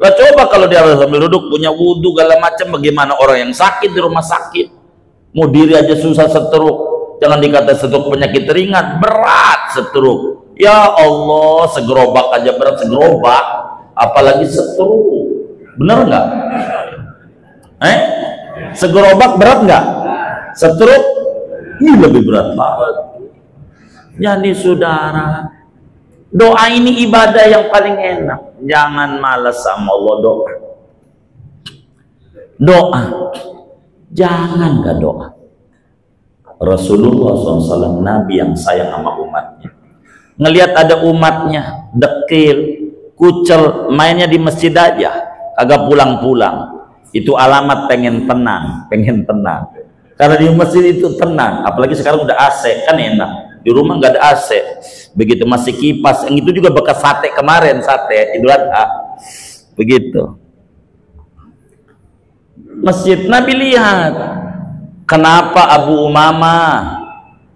Lah coba kalau dia sambil duduk punya wudhu segala macam bagaimana orang yang sakit di rumah sakit? Mau diri aja susah seteruk jangan dikata stroke penyakit ringan berat stroke ya Allah segerobak aja berat segerobak. Apalagi stroke bener nggak? Eh segerobak berat nggak? Stroke ini lebih berat. Banget jadi saudara doa ini ibadah yang paling enak. Jangan malas sama Allah doa. Doa. Jangan gak doa. Rasulullah SAW Nabi yang sayang sama umatnya. Ngelihat ada umatnya dekil kucel mainnya di masjid aja agak pulang-pulang itu alamat pengen tenang pengen tenang. Karena di masjid itu tenang apalagi sekarang udah AC kan enak. Di rumah nggak ada AC begitu masih kipas yang itu juga bekas sate kemarin sate idul adha. Begitu. Masjid Nabi lihat. Kenapa Abu Umama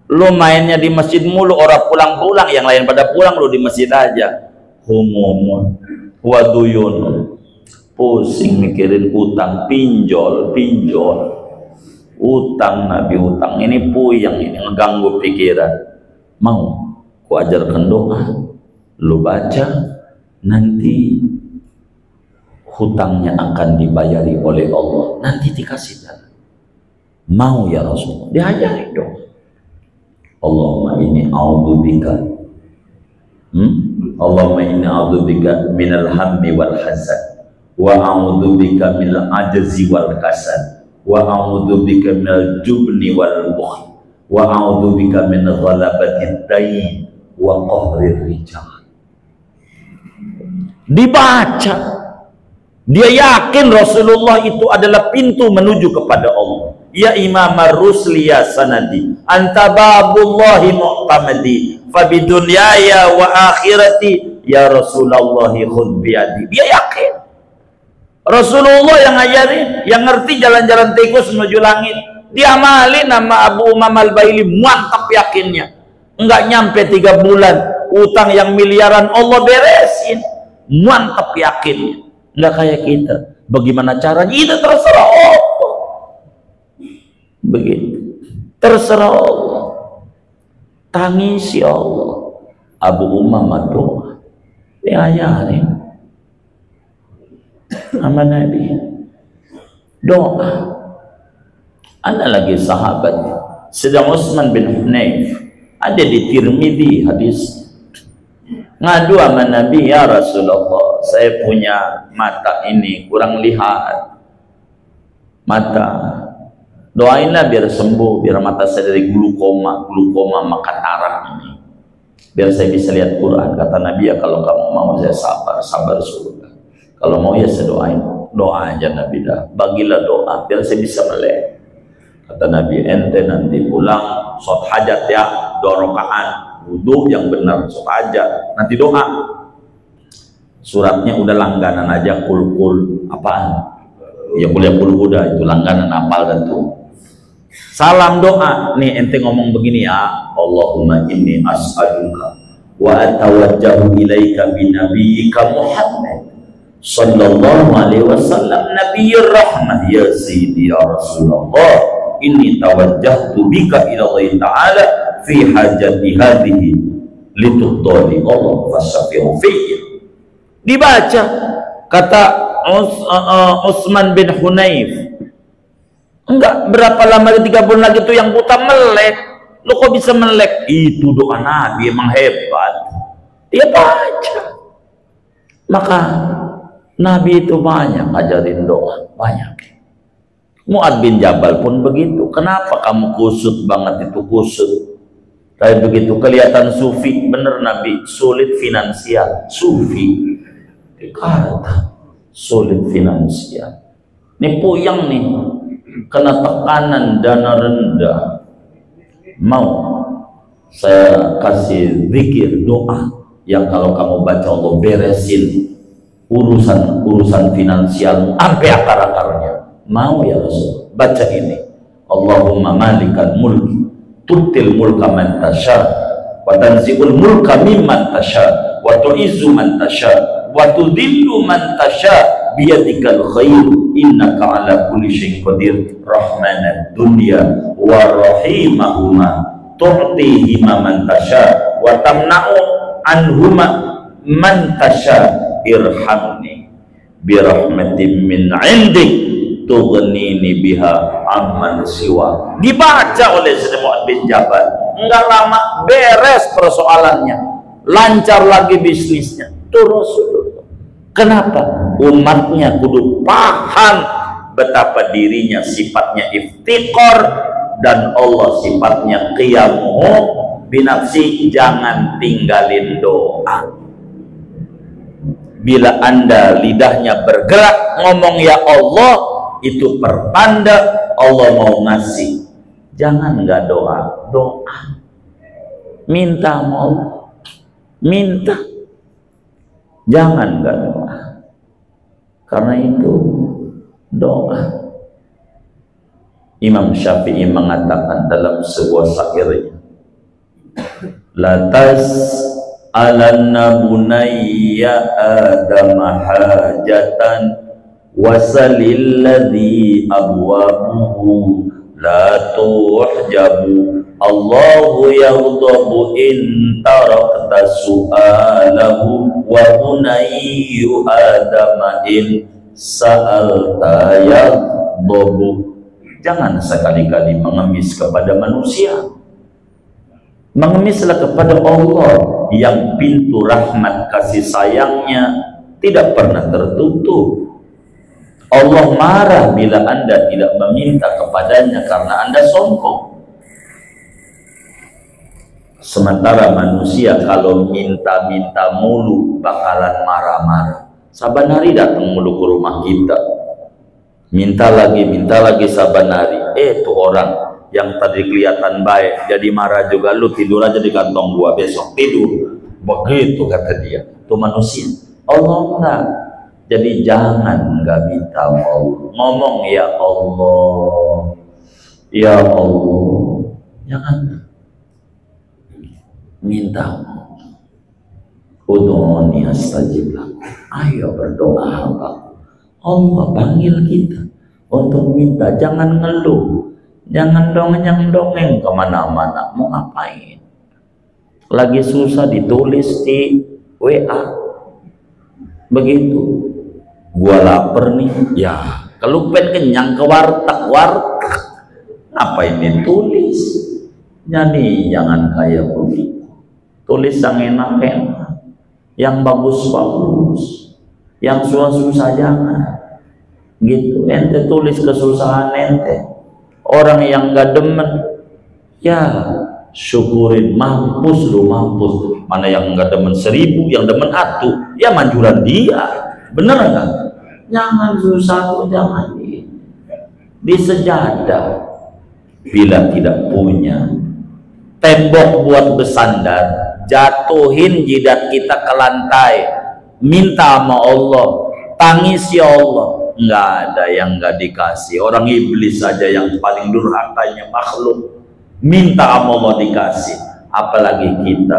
lu mainnya di masjid mulu orang pulang-pulang. Yang lain pada pulang lu di masjid aja. Humumun. Waduyun pusing mikirin utang pinjol pinjol utang nabi utang ini puyeng ini ngeganggu pikiran mau ku ajarkan doa lu baca nanti hutangnya akan dibayari oleh Allah nanti dikasih jalan Mau ya Rasul. Diajari dong. Allahumma ini a'udzubika. Hmm? Allahumma inni a'udzubika minal hammi wal hazan wa a'udzubika minal ajzi wal kasal wa a'udzubika minal jubni wal bukhl wa a'udzubika min ghalabati dain wa qahrir rijal. Dibaca. Dia yakin Rasulullah itu adalah pintu menuju kepada Allah. Ya imam rusli ya sanadi anta babullahi mu'tamadi fabidunyaya wa akhirati ya rasulullah khud biadi dia yakin Rasulullah yang ngajarin yang ngerti jalan-jalan tikus menuju langit. Diamali nama Abu Umam al-Baili mantap yakinnya. Enggak nyampe tiga bulan utang yang miliaran Allah beresin. Mantap yakinnya. Enggak kayak kita. Bagaimana caranya? Itu terserah Allah. Begitu. Terserah Allah. Tangisi Allah. Abu Umamah doa diajarin sama Nabi. Doa. Ada lagi sahabat. Sedang Utsman bin Hunayf. Ada di Tirmidzi hadis. Ngadu sama Nabi ya Rasulullah saya punya mata ini kurang lihat. Mata. Doainlah biar sembuh biar mata saya dari glukoma glukoma makan arah ini. Biar saya bisa lihat Quran. Kata Nabi ya kalau kamu mau saya sabar sabar surga kalau mau ya saya doain. Doa aja Nabi dah. Bagilah doa biar saya bisa melihat kata Nabi ente nanti pulang sholat hajat ya. Doa rokaan wudhu yang benar sholat hajat. Nanti doa. Suratnya udah langganan aja kul kul apaan? Ya kuliah kul udah itu langganan apal dan tuh. Salam doa. Nih ente ngomong begini ya. Allahumma inni as'aluka wa atawajjahu ilaika bi nabiyyika Muhammad sallallahu alaihi wasallam nabiyyur rahmah. Ya sayyidi ya Rasulullah inni tawajjahtu bika ila Allah taala fi hajati hadhihi lituqdali Allah fasafihu fiyya. Dibaca kata Us, uh, uh, Utsman bin Hunayf enggak berapa lama tiga bulan lagi tuh yang buta melek. Lo kok bisa melek? Itu doa Nabi emang hebat. Dia baca. Maka Nabi itu banyak ngajarin doa banyak. Muad bin Jabal pun begitu. Kenapa kamu kusut banget itu kusut? Tapi begitu kelihatan sufi bener Nabi sulit finansial. Sufi. Kata sulit finansial. Ini puyang nih. Kena tekanan dana rendah. Mau saya kasih zikir doa. Yang kalau kamu baca Allah beresin urusan urusan finansial sampai akar akarnya mau ya Rasul baca ini. Allahumma malikal mulki tutil mulka man tasha wa tanzi'ul mulka mimman tasha wa tu'izzu man tasha wa tudillu man tasha biyadikal khair innaka ala kulli syai'in qadir rahmanad dunya wa rahimahuma tu'tihima man tasha wa tamna'u anhuma man tasha irhamni bi rahmatin min 'indik tughnini biha amman siwa. Dibaca oleh Sayyidina bin Jabal. Enggak lama beres persoalannya. Lancar lagi bisnisnya. Terus Kenapa? Umatnya kudu paham betapa dirinya sifatnya iftikor dan Allah sifatnya qiyamuhu binafsi jangan tinggalin doa bila anda lidahnya bergerak ngomong ya Allah itu pertanda Allah mau ngasih. Jangan nggak doa doa. Minta mau minta. Jangan nggak doa. Karena itu doa. Imam Syafi'i mengatakan dalam sebuah syairnya Latas alanna bunayya adam hajatan wasalil ladhi abwabuhu la tuhjabu Allahu yaghdabu in tarakta su'alahu wa bunayyu adama in sa'alta yaghdabu Jangan sekali-kali mengemis kepada manusia. Mengemislah kepada Allah yang pintu rahmat kasih sayangnya tidak pernah tertutup Allah marah bila anda tidak meminta kepadanya karena anda sombong. Sementara manusia kalau minta-minta mulu bakalan marah-marah. Saban hari datang mulu ke rumah kita. Minta lagi, minta lagi saban hari. Eh tuh orang yang tadi kelihatan baik jadi marah juga lu tidur aja di kantong gua besok tidur. Begitu kata dia. Itu manusia. Allah enggak jadi jangan nggak minta mau ngomong ya Allah, ya Allah, jangan minta Udhoni astajib Ayo berdoa hamba. Allah panggil kita untuk minta. Jangan ngeluh. Jangan dongeng-dongeng ke mana-mana. Mau ngapain? Lagi susah ditulis di WA. Begitu. Gua lapar nih. Ya kalau pengen kenyang ke warteg. Warteg? Apa ini tulis? Jadi jangan kayak begitu. Tulis yang enak-enak. Yang bagus-bagus. Yang susah-susah jangan. Gitu. Ente tulis kesusahan ente orang yang gak demen ya syukurin mampus lu mampus. Mana yang gak demen seribu yang demen atu ya manjuran dia. Bener enggak jangan susah jangan. Di sejadah bila tidak punya tembok buat bersandar jatuhin jidat kita ke lantai minta sama Allah tangis ya Allah nggak ada yang nggak dikasih orang iblis saja yang paling durhakanya makhluk minta sama Allah dikasih apalagi kita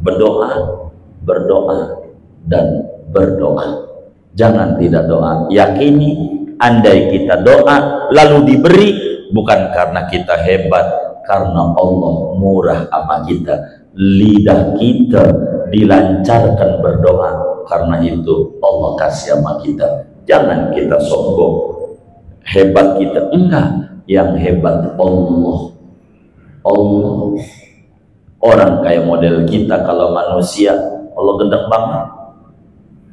berdoa, berdoa, dan berdoa. Jangan tidak doa. Yakini, andai kita doa lalu diberi, bukan karena kita hebat, karena Allah murah sama kita. Lidah kita dilancarkan berdoa, karena itu Allah kasih sama kita. Jangan kita sombong. Hebat kita. Enggak, yang hebat Allah. Allah. Orang kayak model kita kalau manusia Allah gendek banget.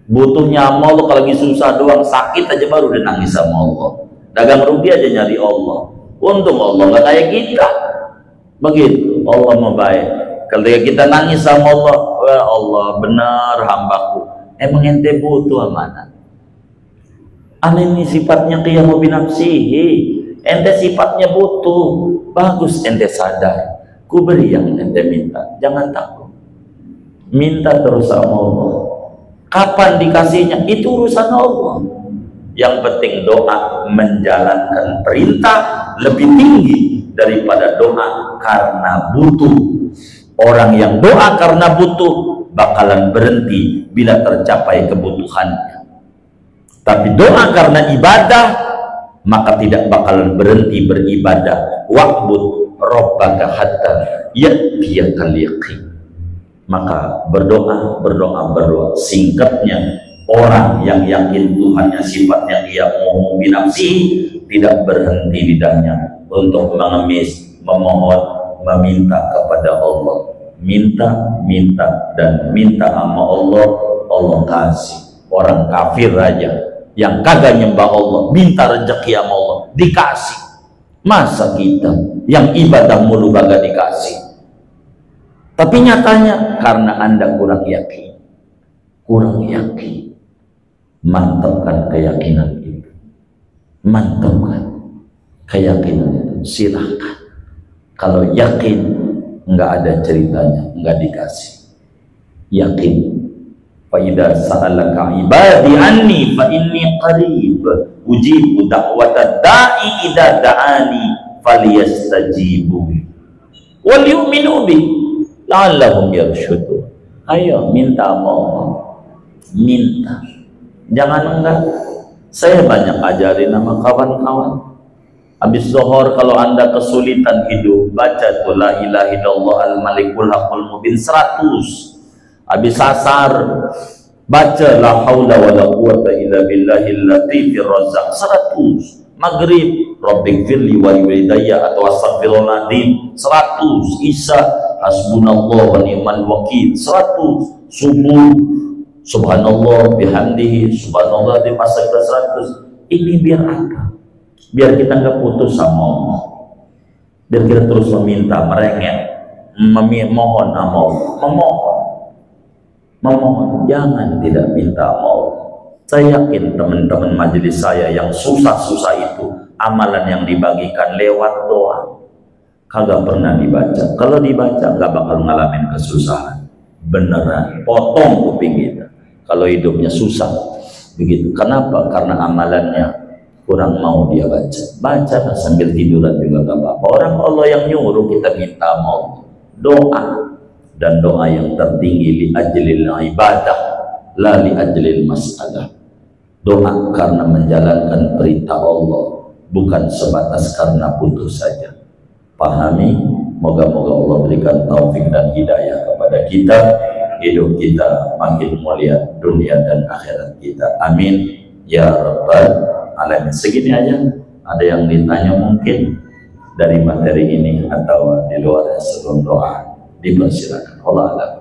Butuhnya Allah kalau lagi susah doang sakit aja baru dia nangis sama Allah. Dagang rugi aja nyari Allah. Untung Allah nggak kayak kita. Begitu. Allah mau baik. Kalau kita nangis sama Allah Allah benar hambaku. Emang ente butuh amanah aneh ini sifatnya qiyamu binafsihi ente sifatnya butuh. Bagus ente sadar. Ku beri yang ente minta. Jangan takut. Minta terus sama Allah. Kapan dikasihnya? Itu urusan Allah. Yang penting doa menjalankan perintah lebih tinggi daripada doa karena butuh. Orang yang doa karena butuh bakalan berhenti bila tercapai kebutuhannya tapi doa karena ibadah maka tidak bakalan berhenti beribadah. Wa'bud rabbaka hatta ya'tiyakal yaqin. Maka berdoa berdoa berdoa. Singkatnya orang yang yakin Tuhannya sifatnya dia mau binafsi tidak berhenti lidahnya untuk mengemis memohon meminta kepada Allah. Minta minta dan minta sama Allah Allah kasih. Orang kafir aja yang kagak nyembah Allah minta rezeki sama Allah dikasih. Masa kita yang ibadah mulu baga dikasih? Tapi nyatanya karena anda kurang yakin. Kurang yakin. Mantapkan keyakinan itu. Mantapkan keyakinan itu. Silahkan. Kalau yakin nggak ada ceritanya nggak dikasih. Yakin Fa'idha sa'alaka ibadi anni fa inni qarib ujibu da'wata da'i idha da'ani falyastajibu wal yu'minu bi la'allahum yarshudun. Ayo minta mohon. Minta. Jangan enggak. Saya banyak ajarin nama kawan-kawan. Habis zohor kalau anda kesulitan hidup baca tuh la ilaha illallah al malikul haqqul mubin 100 habis asar baca la haula wala quwata illa billahil latifir razzaq. 100 maghrib Rabbik firli wa liwalidayya atau astaghfirullahaladzim 100 Isa hasbunallah wa ni'mal wakil. 100 subuh subhanallah bihamdihi subhanallah di masa 100 ini biar apa? Biar kita nggak putus sama Allah. Biar kita terus meminta merengek memohon sama Allah. Memohon memohon jangan tidak minta Allah saya yakin teman-teman majelis saya yang susah-susah itu amalan yang dibagikan lewat doa. Kagak pernah dibaca. Kalau dibaca nggak bakal ngalamin kesusahan. Beneran potong kuping kita. Kalau hidupnya susah begitu. Kenapa? Karena amalannya kurang mau dia baca. Baca sambil tiduran juga nggak apa-apa. Orang Allah yang nyuruh kita minta mau doa dan doa yang tertinggi li ajlil ibadah la li ajlil masalah doa karena menjalankan perintah Allah bukan sebatas karena putus saja. Pahami, moga-moga Allah berikan taufik dan hidayah kepada kita, hidup kita makin mulia dunia dan akhirat kita. Amin. Ya Rabbal Alamin. Segini aja. Ada yang ditanya mungkin dari materi ini atau di luar sebelum doa dipersilakan. Allah alam.